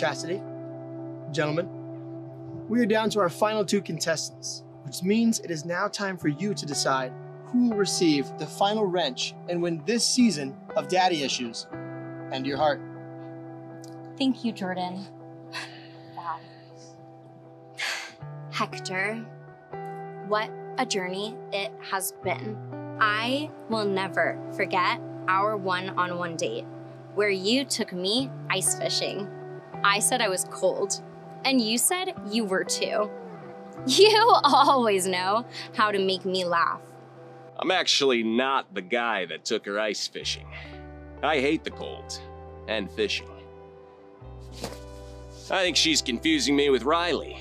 Chastity, gentlemen, we are down to our final two contestants, which means it is now time for you to decide who will receive the final wrench and win this season of Daddy Issues and your heart. Thank you, Jordan. Wow. Hector, what a journey it has been. I will never forget our one on one date where you took me ice fishing. I said I was cold, and you said you were too. You always know how to make me laugh. I'm actually not the guy that took her ice fishing. I hate the cold and fishing. I think she's confusing me with Riley,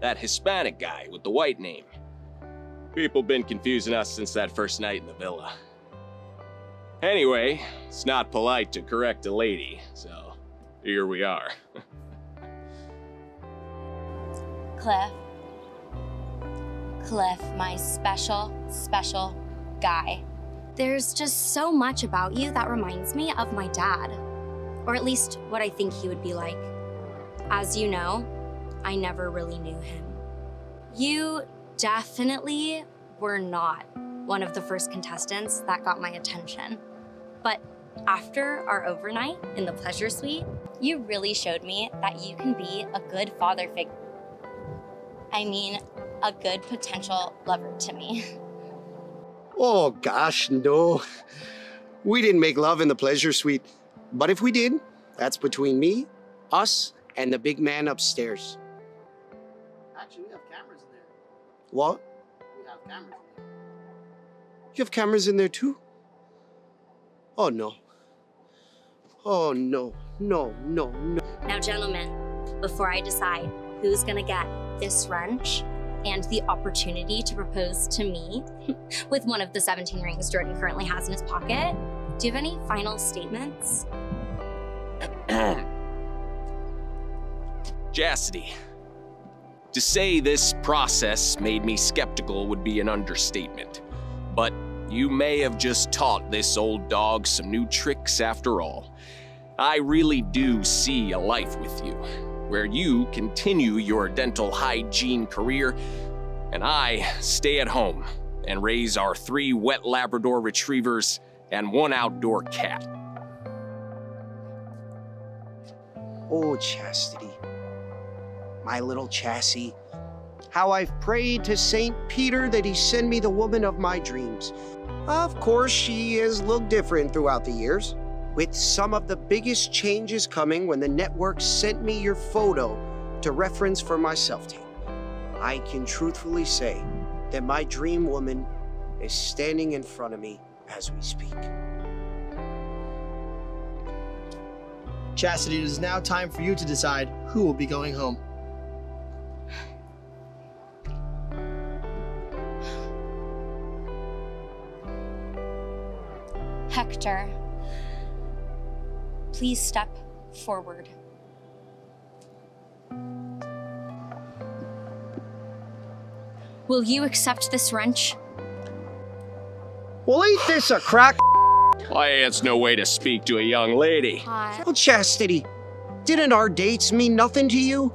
that Hispanic guy with the white name. People been confusing us since that first night in the villa. Anyway, it's not polite to correct a lady, so here we are. Cliff. Cliff, my special, special guy. There's just so much about you that reminds me of my dad, or at least what I think he would be like. As you know, I never really knew him. You definitely were not one of the first contestants that got my attention. But after our overnight in the pleasure suite, you really showed me that you can be a good father figure. I mean, a good potential lover to me. Oh, gosh, no. We didn't make love in the pleasure suite. But if we did, that's between me, us, and the big man upstairs. Actually, we have cameras in there. What? We have cameras in there. You have cameras in there too? Oh, no. Oh, no, no, no, no. Now, gentlemen, before I decide who's gonna get this wrench and the opportunity to propose to me with one of the 17 rings Jordan currently has in his pocket, do you have any final statements? Chastity. To say this process made me skeptical would be an understatement. But you may have just taught this old dog some new tricks after all. I really do see a life with you, where you continue your dental hygiene career, and I stay at home and raise our three wet Labrador retrievers and one outdoor cat. Oh, chastity. My little chassis. How I've prayed to St. Peter that he send me the woman of my dreams. Of course, she has looked different throughout the years, with some of the biggest changes coming when the network sent me your photo to reference for my self tape. I can truthfully say that my dream woman is standing in front of me as we speak. Chastity, it is now time for you to decide who will be going home. Hector, please step forward. Will you accept this wrench? Well, ain't this a crack? Why, it's no way to speak to a young lady. Uh, Well, Chastity, didn't our dates mean nothing to you?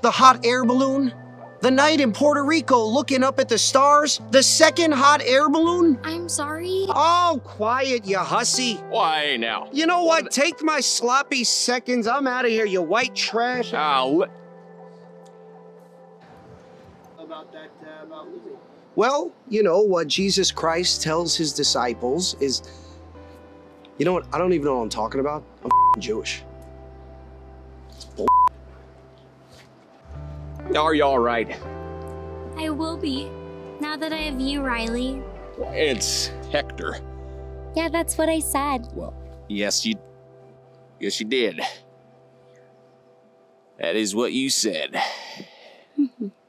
The hot air balloon? The night in Puerto Rico looking up at the stars? The second hot air balloon? I'm sorry. Oh, quiet, you hussy. Why now? You know what? Take my sloppy seconds. I'm out of here, you white trash. Ah, li- About that, uh, about losing. Well, you know what Jesus Christ tells his disciples is. You know what? I don't even know what I'm talking about. I'm Jewish. Are you all right? I will be. Now that I have you, Riley. It's Hector. Yeah, that's what I said. Well, yes, you. Yes, you did. That is what you said.